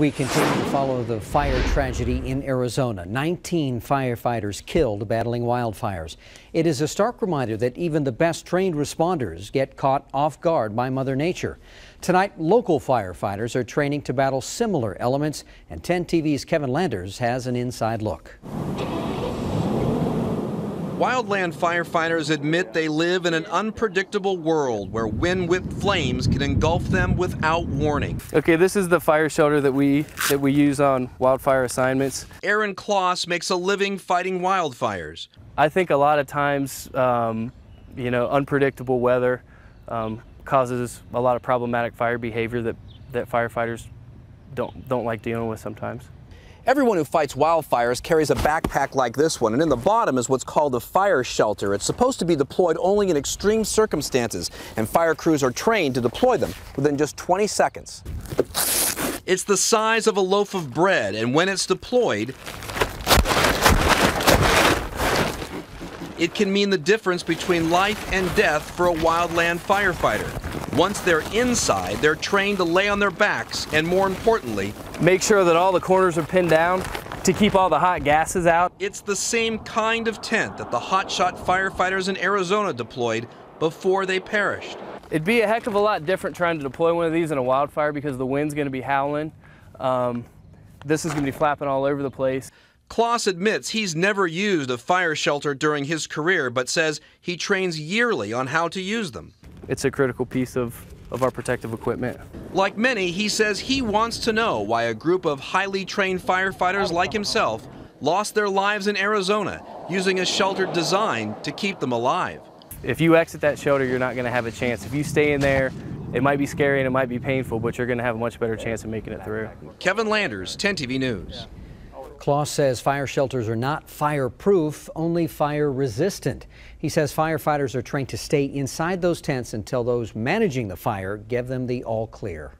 We continue to follow the fire tragedy in Arizona. 19 firefighters killed battling wildfires. It is a stark reminder that even the best trained responders get caught off guard by Mother Nature. Tonight, local firefighters are training to battle similar elements, and 10 TV's Kevin Landers has an inside look. Wildland firefighters admit they live in an unpredictable world where wind-whipped flames can engulf them without warning. Okay, this is the fire shelter that we that we use on wildfire assignments. Aaron Kloss makes a living fighting wildfires. I think a lot of times, um, you know, unpredictable weather um, causes a lot of problematic fire behavior that, that firefighters don't don't like dealing with sometimes. Everyone who fights wildfires carries a backpack like this one, and in the bottom is what's called a fire shelter. It's supposed to be deployed only in extreme circumstances, and fire crews are trained to deploy them within just 20 seconds. It's the size of a loaf of bread, and when it's deployed, it can mean the difference between life and death for a wildland firefighter. Once they're inside, they're trained to lay on their backs and, more importantly, make sure that all the corners are pinned down to keep all the hot gases out. It's the same kind of tent that the hotshot firefighters in Arizona deployed before they perished. It'd be a heck of a lot different trying to deploy one of these in a wildfire because the wind's going to be howling. Um, this is going to be flapping all over the place. Kloss admits he's never used a fire shelter during his career, but says he trains yearly on how to use them it's a critical piece of, of our protective equipment. Like many, he says he wants to know why a group of highly trained firefighters like himself lost their lives in Arizona using a shelter designed to keep them alive. If you exit that shelter, you're not going to have a chance. If you stay in there, it might be scary and it might be painful, but you're going to have a much better chance of making it through. Kevin Landers, 10 TV News. Kloss says fire shelters are not fireproof, only fire resistant. He says firefighters are trained to stay inside those tents until those managing the fire give them the all clear.